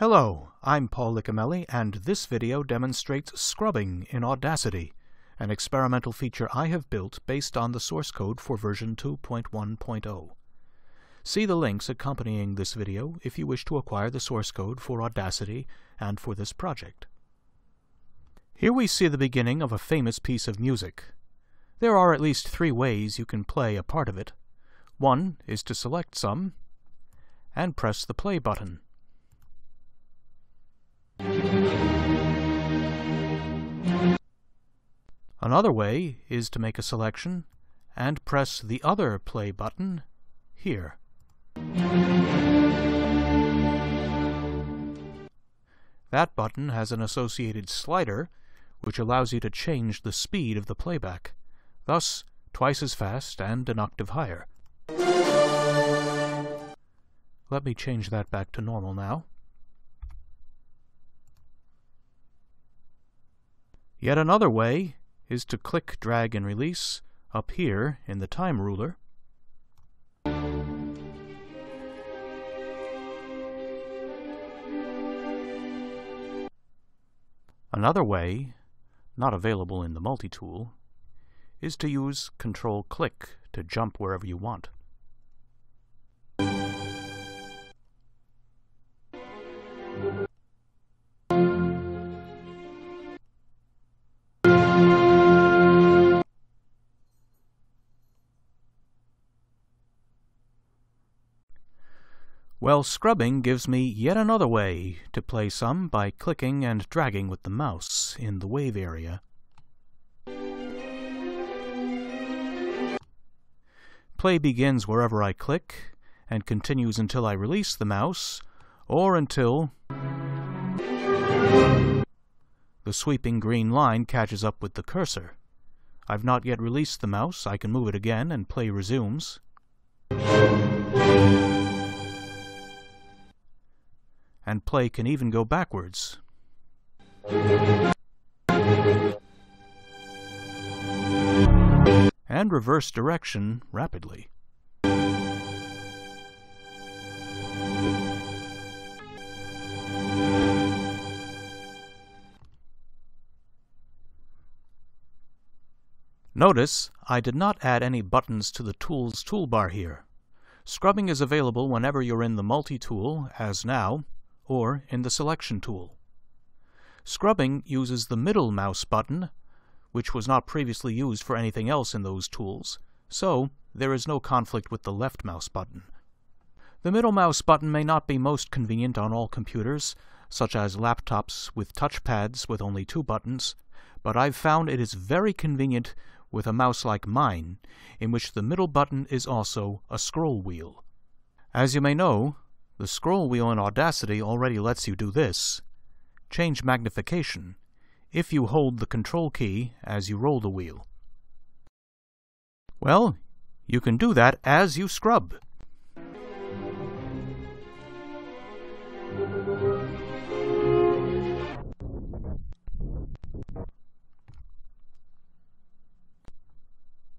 Hello, I'm Paul Licameli, and this video demonstrates scrubbing in Audacity, an experimental feature I have built based on the source code for version 2.1.0. See the links accompanying this video if you wish to acquire the source code for Audacity and for this project. Here we see the beginning of a famous piece of music. There are at least three ways you can play a part of it. One is to select some and press the play button. Another way is to make a selection and press the other play button here. That button has an associated slider which allows you to change the speed of the playback, thus twice as fast and an octave higher. Let me change that back to normal now. Yet another way is to click, drag, and release up here in the time ruler. Another way, not available in the multi-tool, is to use Control-Click to jump wherever you want. Well, scrubbing gives me yet another way to play some by clicking and dragging with the mouse in the wave area. Play begins wherever I click and continues until I release the mouse or until the sweeping green line catches up with the cursor. I've not yet released the mouse. I can move it again and play resumes and play can even go backwards. And reverse direction rapidly. Notice I did not add any buttons to the Tools toolbar here. Scrubbing is available whenever you're in the Multi-tool, as now, or in the Selection tool. Scrubbing uses the middle mouse button, which was not previously used for anything else in those tools, so there is no conflict with the left mouse button. The middle mouse button may not be most convenient on all computers, such as laptops with touchpads with only two buttons, but I've found it is very convenient with a mouse like mine, in which the middle button is also a scroll wheel. As you may know, the scroll wheel in Audacity already lets you do this. Change magnification if you hold the control key as you roll the wheel. Well, you can do that as you scrub.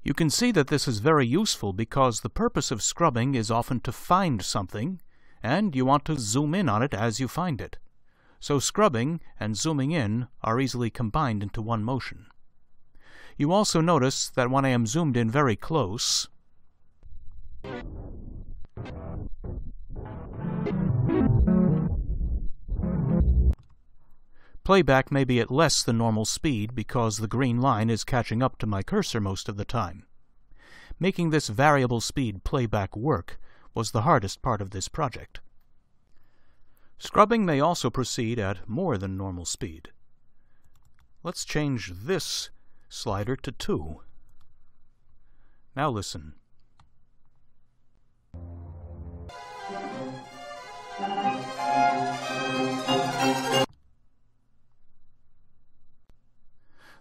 You can see that this is very useful because the purpose of scrubbing is often to find something and you want to zoom in on it as you find it. So scrubbing and zooming in are easily combined into one motion. You also notice that when I am zoomed in very close, Playback may be at less than normal speed because the green line is catching up to my cursor most of the time. Making this variable speed playback work was the hardest part of this project. Scrubbing may also proceed at more than normal speed. Let's change this slider to 2. Now listen.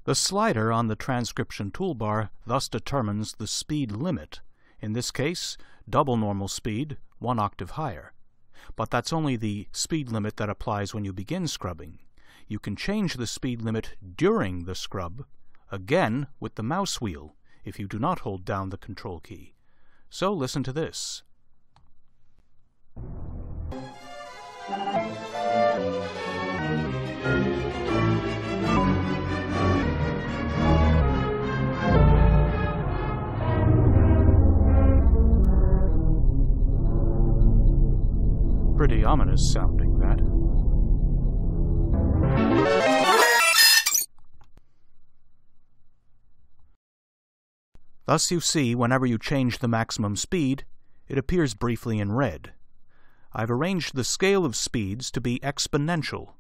The slider on the transcription toolbar thus determines the speed limit in this case, double normal speed, one octave higher. But that's only the speed limit that applies when you begin scrubbing. You can change the speed limit during the scrub, again with the mouse wheel, if you do not hold down the control key. So listen to this. Pretty ominous sounding, that. Thus you see, whenever you change the maximum speed, it appears briefly in red. I've arranged the scale of speeds to be exponential.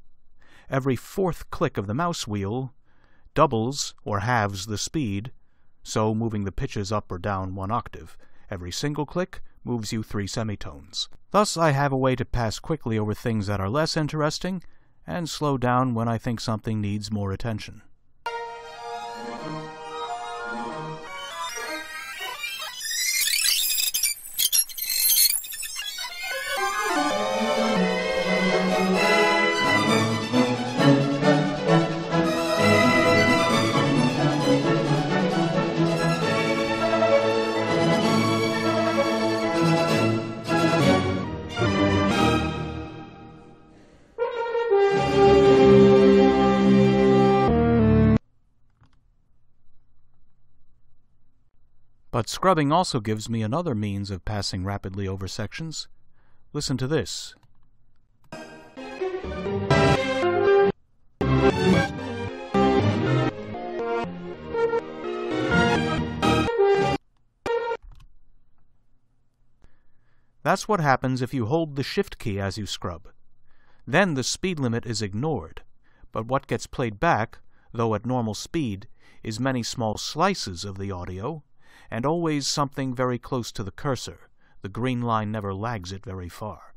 Every fourth click of the mouse wheel doubles or halves the speed, so moving the pitches up or down one octave. Every single click moves you three semitones. Thus I have a way to pass quickly over things that are less interesting, and slow down when I think something needs more attention. Scrubbing also gives me another means of passing rapidly over sections. Listen to this. That's what happens if you hold the Shift key as you scrub. Then the speed limit is ignored, but what gets played back, though at normal speed, is many small slices of the audio, and always something very close to the cursor. The green line never lags it very far.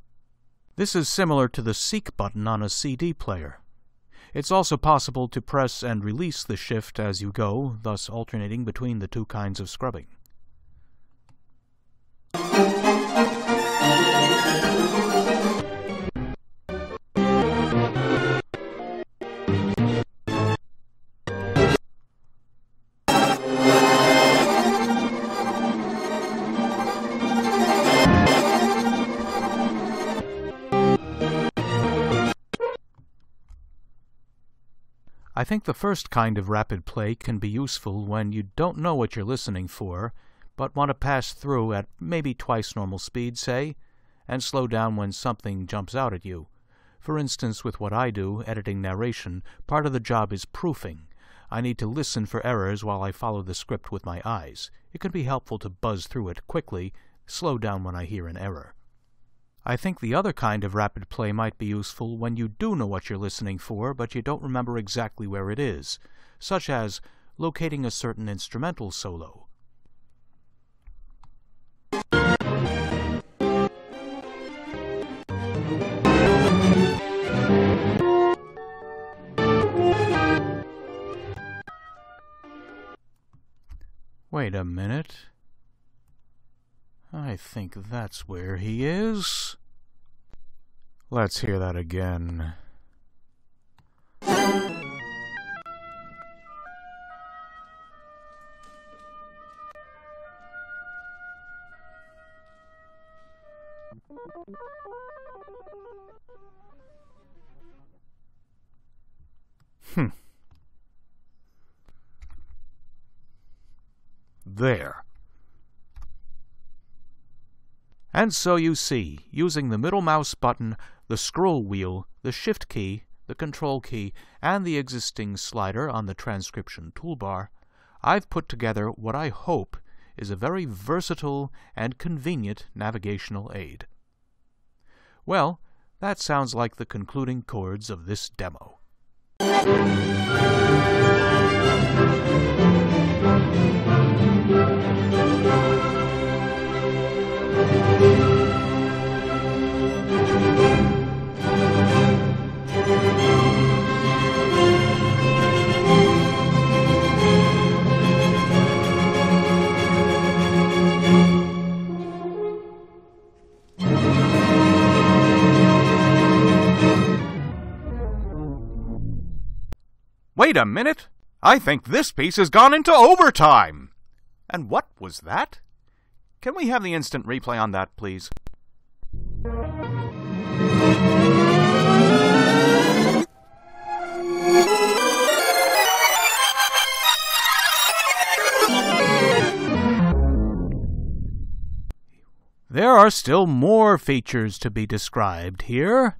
This is similar to the Seek button on a CD player. It's also possible to press and release the shift as you go, thus alternating between the two kinds of scrubbing. I think the first kind of rapid play can be useful when you don't know what you're listening for, but want to pass through at maybe twice normal speed, say, and slow down when something jumps out at you. For instance, with what I do, editing narration, part of the job is proofing. I need to listen for errors while I follow the script with my eyes. It can be helpful to buzz through it quickly, slow down when I hear an error. I think the other kind of rapid play might be useful when you do know what you're listening for, but you don't remember exactly where it is, such as locating a certain instrumental solo. Wait a minute. I think that's where he is. Let's hear that again. And so you see, using the middle mouse button, the scroll wheel, the Shift key, the Control key, and the existing slider on the transcription toolbar, I've put together what I hope is a very versatile and convenient navigational aid. Well, that sounds like the concluding chords of this demo. Wait a minute! I think this piece has gone into overtime! And what was that? Can we have the instant replay on that, please? There are still more features to be described here.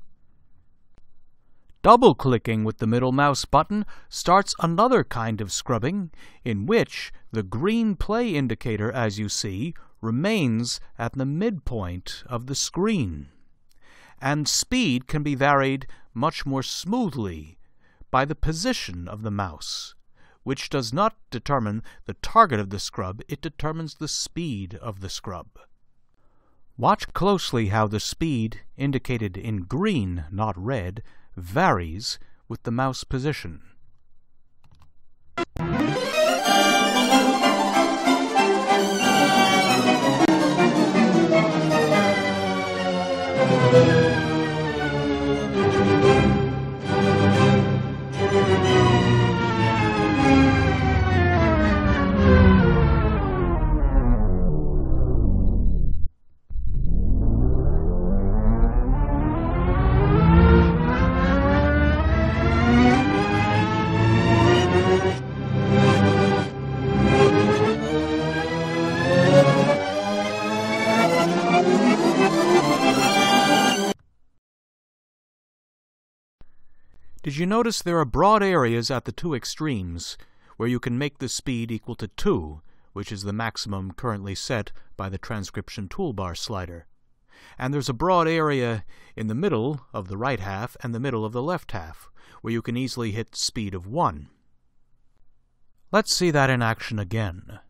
Double-clicking with the middle mouse button starts another kind of scrubbing, in which the green play indicator, as you see, remains at the midpoint of the screen. And speed can be varied much more smoothly by the position of the mouse, which does not determine the target of the scrub, it determines the speed of the scrub. Watch closely how the speed, indicated in green, not red, varies with the mouse position. Did you notice there are broad areas at the two extremes where you can make the speed equal to 2, which is the maximum currently set by the transcription toolbar slider. And there's a broad area in the middle of the right half and the middle of the left half, where you can easily hit speed of 1. Let's see that in action again.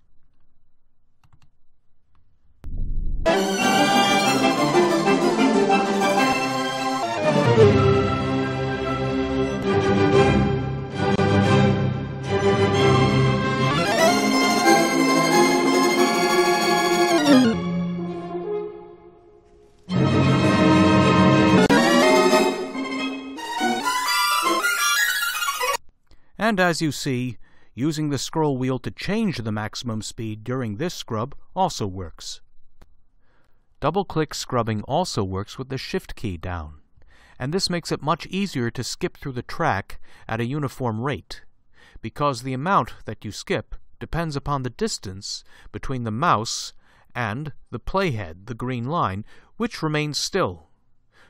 And as you see, using the scroll wheel to change the maximum speed during this scrub also works. Double-click scrubbing also works with the Shift key down, and this makes it much easier to skip through the track at a uniform rate, because the amount that you skip depends upon the distance between the mouse and the playhead, the green line, which remains still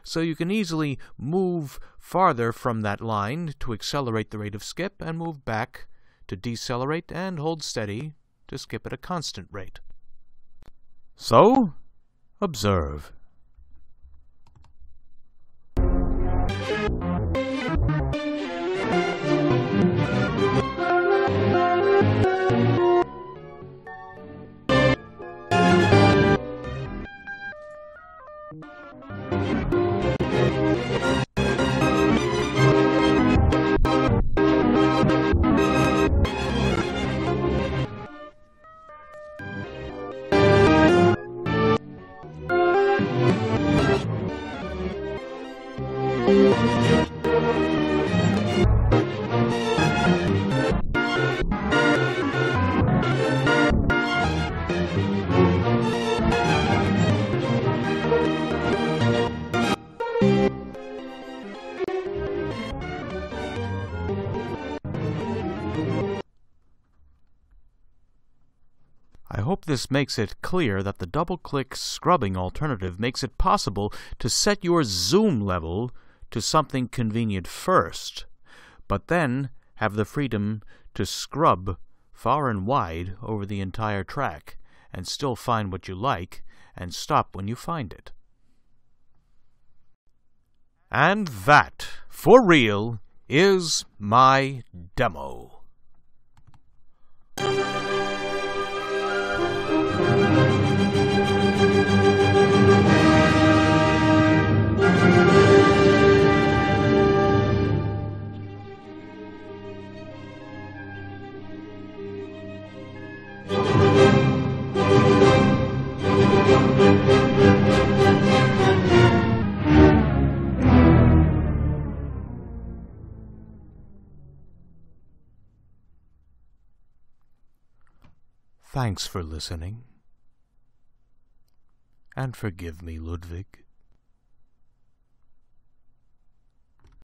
so you can easily move farther from that line to accelerate the rate of skip and move back to decelerate and hold steady to skip at a constant rate. So, observe. I hope this makes it clear that the double-click scrubbing alternative makes it possible to set your zoom level to something convenient first, but then have the freedom to scrub far and wide over the entire track and still find what you like and stop when you find it. And that, for real, is my demo. Thanks for listening. And forgive me, Ludwig.